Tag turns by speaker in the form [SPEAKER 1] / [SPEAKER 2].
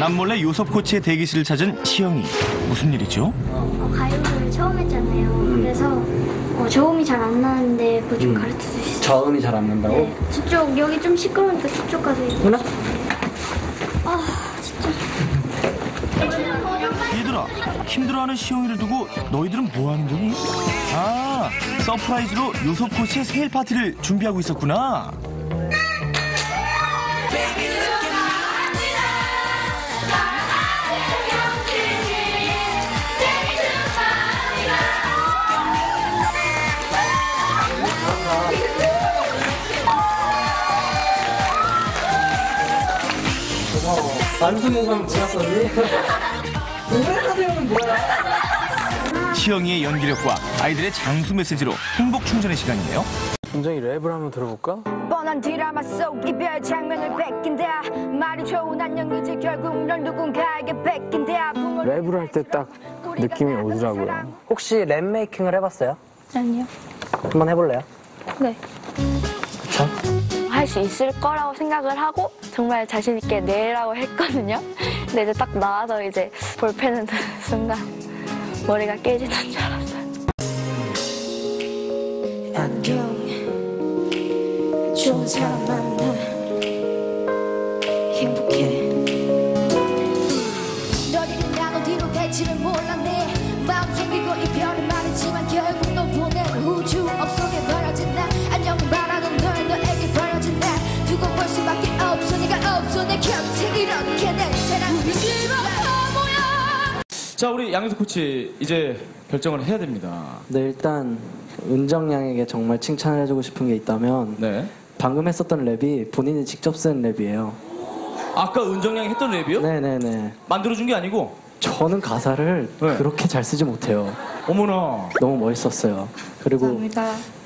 [SPEAKER 1] 남몰래 요섭 코치의 대기실을 찾은 시영이 무슨 일이죠?
[SPEAKER 2] 어, 가요를 처음 했잖아요. 그래서 어, 저음이 잘 안 나는데 그거 좀 가르쳐 주시죠.
[SPEAKER 3] 저음이 잘 안 난다고?
[SPEAKER 2] 네, 저쪽 여기 좀 시끄러우니까 저쪽 가서.
[SPEAKER 3] 누나?
[SPEAKER 2] 아 진짜.
[SPEAKER 1] 얘들아 힘들어하는 시영이를 두고 너희들은 뭐 하는 거니? 아 surprise로 요섭 코치의 생일 파티를 준비하고 있었구나
[SPEAKER 3] 만수무강 몰랐었니? 노래하세요는 뭐야?
[SPEAKER 1] 시영이의 연기력과 아이들의 장수 메시지로 행복 충전의 시간이네요
[SPEAKER 3] 굉장히 랩을 한번 들어볼까?
[SPEAKER 4] 뻔한 드라마 속 이별 장면을 베낀다 말이 좋은 안녕이지 결국 널 누군가에게 뺏긴다
[SPEAKER 3] 랩을 할 때 딱 느낌이 오더라고요.
[SPEAKER 5] 혹시 rap making을 해봤어요?
[SPEAKER 4] 아니요
[SPEAKER 5] 한번 해볼래요?
[SPEAKER 4] 네
[SPEAKER 5] 그쵸?
[SPEAKER 4] 할수 있을 거라고 생각을 하고 정말 자신 있게 내라고 했거든요. 근데 이제 딱 나와서 이제 볼펜을 드는 순간 머리가 깨지는 줄 알았어요.
[SPEAKER 6] 안녕 좋은 사람 만나 행복해. 너리는 나도 뒤로 갈지를 몰랐네. 마음 챙기고 이별은 말했지만 이렇게 내 사랑
[SPEAKER 7] 자 우리 양현석 코치 이제 결정을 해야 됩니다.
[SPEAKER 5] 네 일단 은정 양에게 정말 칭찬을 해주고 싶은 게 있다면
[SPEAKER 7] 네.
[SPEAKER 5] 방금 했었던 랩이 본인이 직접 쓴 랩이에요.
[SPEAKER 7] 아까 은정 양이 했던 랩이요?
[SPEAKER 5] 네네네.
[SPEAKER 7] 만들어준 게 아니고
[SPEAKER 5] 저는 가사를
[SPEAKER 7] 네.
[SPEAKER 5] 그렇게 잘 쓰지 못해요.
[SPEAKER 7] 어머나
[SPEAKER 5] 너무 멋있었어요. 그리고
[SPEAKER 4] 감사합니다